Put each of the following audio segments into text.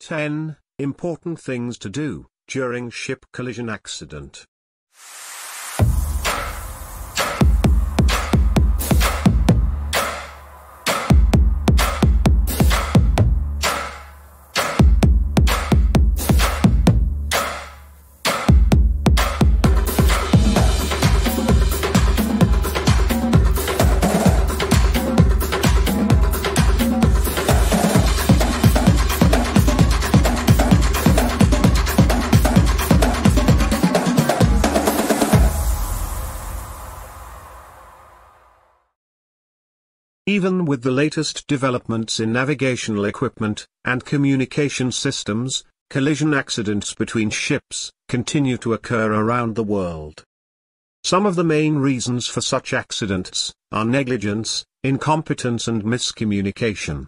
10. Important things to do during ship collision accident. Even with the latest developments in navigational equipment and communication systems, collision accidents between ships continue to occur around the world. Some of the main reasons for such accidents are negligence, incompetence and miscommunication.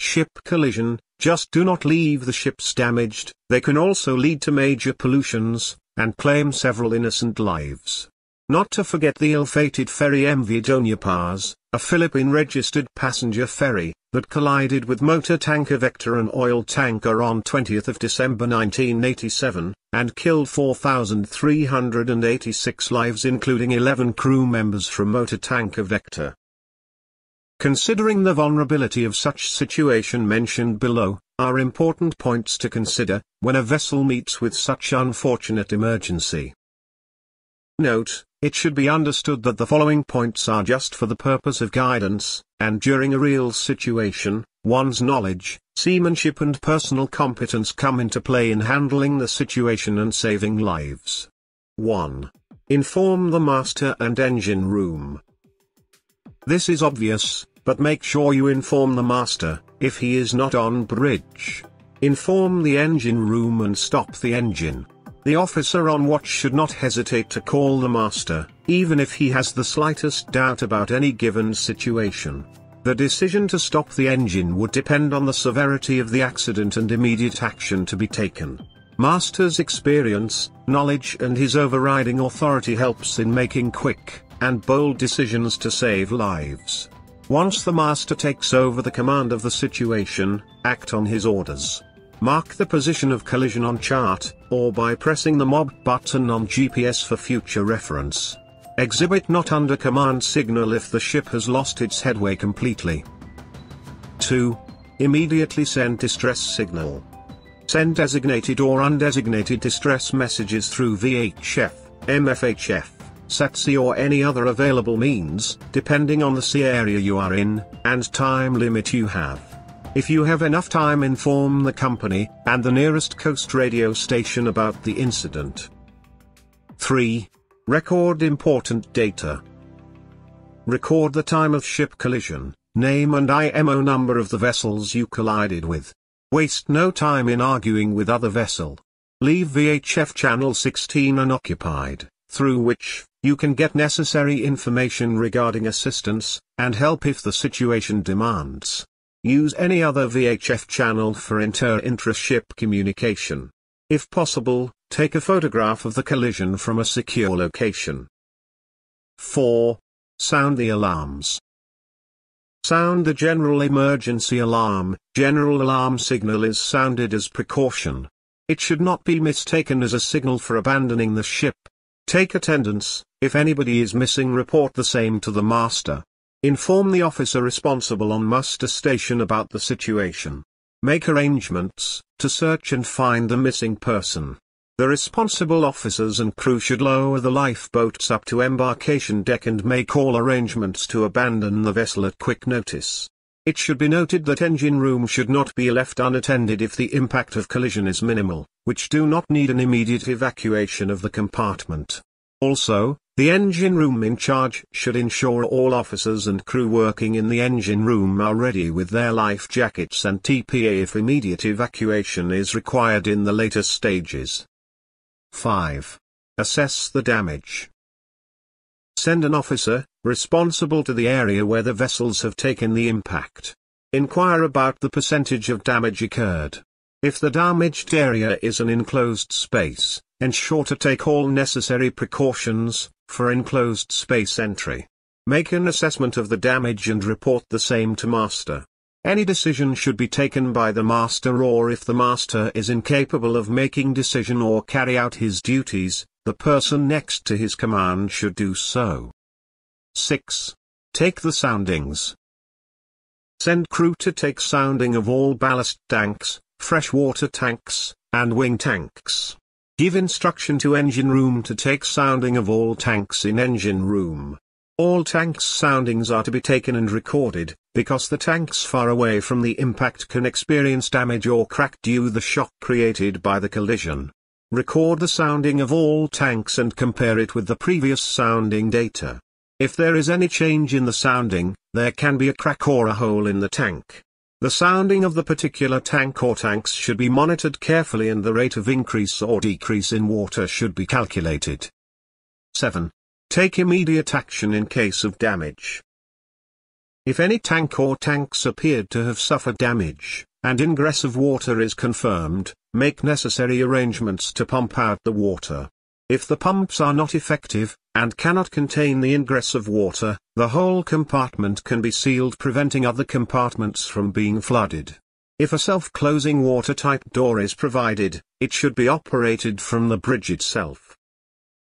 Ship collision, just do not leave the ships damaged, they can also lead to major pollutions, and claim several innocent lives. Not to forget the ill-fated ferry MV Doña Paz, a Philippine-registered passenger ferry, that collided with motor tanker Vector and oil tanker on 20 December 1987, and killed 4,386 lives including 11 crew members from motor tanker Vector. Considering the vulnerability of such situation mentioned below, are important points to consider, when a vessel meets with such unfortunate emergency. Note, it should be understood that the following points are just for the purpose of guidance, and during a real situation, one's knowledge, seamanship and personal competence come into play in handling the situation and saving lives. 1. Inform the master and engine room. This is obvious, but make sure you inform the master, if he is not on bridge. Inform the engine room and stop the engine. The officer on watch should not hesitate to call the master, even if he has the slightest doubt about any given situation. The decision to stop the engine would depend on the severity of the accident and immediate action to be taken. Master's experience, knowledge and his overriding authority helps in making quick, and bold decisions to save lives. Once the master takes over the command of the situation, act on his orders. Mark the position of collision on chart, or by pressing the MOB button on GPS for future reference. Exhibit not under command signal if the ship has lost its headway completely. 2. Immediately send distress signal. Send designated or undesignated distress messages through VHF, MFHF, SAT-C or any other available means, depending on the sea area you are in, and time limit you have. If you have enough time inform the company, and the nearest coast radio station about the incident. 3. Record important data. Record the time of ship collision, name and IMO number of the vessels you collided with. Waste no time in arguing with other vessel. Leave VHF channel 16 unoccupied, through which, you can get necessary information regarding assistance, and help if the situation demands. Use any other VHF channel for inter-intra-ship communication. If possible, take a photograph of the collision from a secure location. 4. Sound the alarms. Sound the general emergency alarm. General alarm signal is sounded as precaution. It should not be mistaken as a signal for abandoning the ship. Take attendance, if anybody is missing report the same to the master. Inform the officer responsible on muster station about the situation. Make arrangements to search and find the missing person. The responsible officers and crew should lower the lifeboats up to embarkation deck and make all arrangements to abandon the vessel at quick notice. It should be noted that engine room should not be left unattended if the impact of collision is minimal, which do not need an immediate evacuation of the compartment. Also, the engine room in charge should ensure all officers and crew working in the engine room are ready with their life jackets and TPA if immediate evacuation is required in the later stages. 5. Assess the damage. Send an officer, responsible to the area where the vessels have taken the impact. Inquire about the percentage of damage occurred. If the damaged area is an enclosed space, ensure to take all necessary precautions, for enclosed space entry. Make an assessment of the damage and report the same to master. Any decision should be taken by the master or if the master is incapable of making decision or carry out his duties, the person next to his command should do so. 6. Take the soundings. Send crew to take sounding of all ballast tanks, freshwater tanks, and wing tanks. Give instruction to engine room to take sounding of all tanks in engine room. All tanks soundings are to be taken and recorded, because the tanks far away from the impact can experience damage or crack due the shock created by the collision. Record the sounding of all tanks and compare it with the previous sounding data. If there is any change in the sounding, there can be a crack or a hole in the tank. The sounding of the particular tank or tanks should be monitored carefully and the rate of increase or decrease in water should be calculated. 7. Take immediate action in case of damage. If any tank or tanks appeared to have suffered damage, and ingress of water is confirmed, make necessary arrangements to pump out the water. If the pumps are not effective, and cannot contain the ingress of water, the whole compartment can be sealed preventing other compartments from being flooded. If a self-closing watertight door is provided, it should be operated from the bridge itself.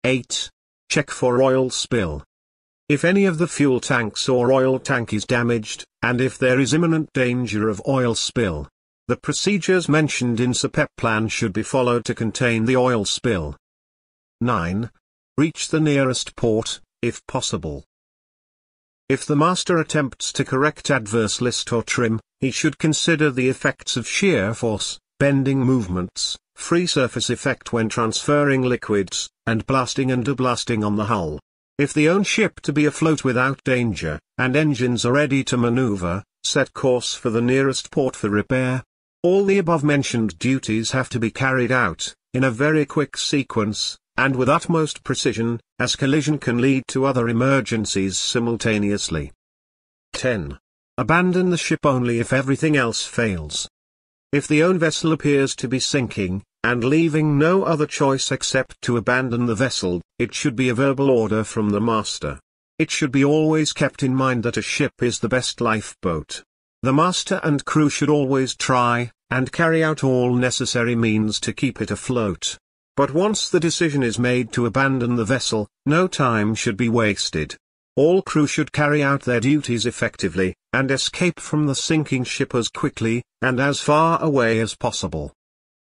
8. Check for oil spill. If any of the fuel tanks or oil tank is damaged, and if there is imminent danger of oil spill, the procedures mentioned in SOPEP plan should be followed to contain the oil spill. 9. Reach the nearest port, if possible. If the master attempts to correct adverse list or trim, he should consider the effects of shear force, bending moments, free surface effect when transferring liquids, and ballasting and deballasting on the hull. If the own ship to be afloat without danger, and engines are ready to maneuver, set course for the nearest port for repair. All the above mentioned duties have to be carried out, in a very quick sequence, and with utmost precision, as collision can lead to other emergencies simultaneously. 10. Abandon the ship only if everything else fails. If the own vessel appears to be sinking, and leaving no other choice except to abandon the vessel, it should be a verbal order from the master. It should be always kept in mind that a ship is the best lifeboat. The master and crew should always try, and carry out all necessary means to keep it afloat. But once the decision is made to abandon the vessel, no time should be wasted. All crew should carry out their duties effectively, and escape from the sinking ship as quickly, and as far away as possible.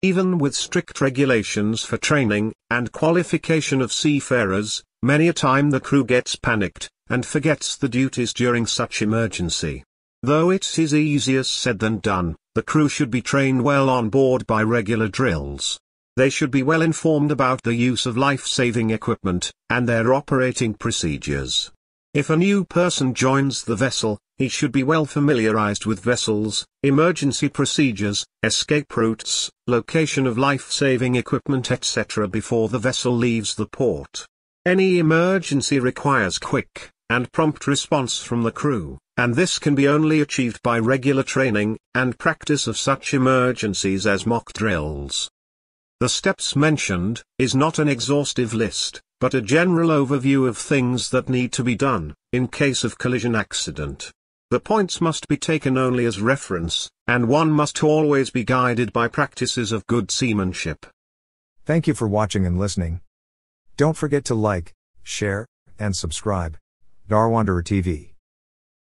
Even with strict regulations for training, and qualification of seafarers, many a time the crew gets panicked, and forgets the duties during such emergency. Though it is easier said than done, the crew should be trained well on board by regular drills. They should be well informed about the use of life-saving equipment, and their operating procedures. If a new person joins the vessel, he should be well familiarized with vessels, emergency procedures, escape routes, location of life-saving equipment etc. before the vessel leaves the port. Any emergency requires quick, and prompt response from the crew, and this can be only achieved by regular training, and practice of such emergencies as mock drills. The steps mentioned, is not an exhaustive list, but a general overview of things that need to be done, in case of collision accident. The points must be taken only as reference, and one must always be guided by practices of good seamanship. Thank you for watching and listening. Don't forget to like, share, and subscribe. Darwanderer TV.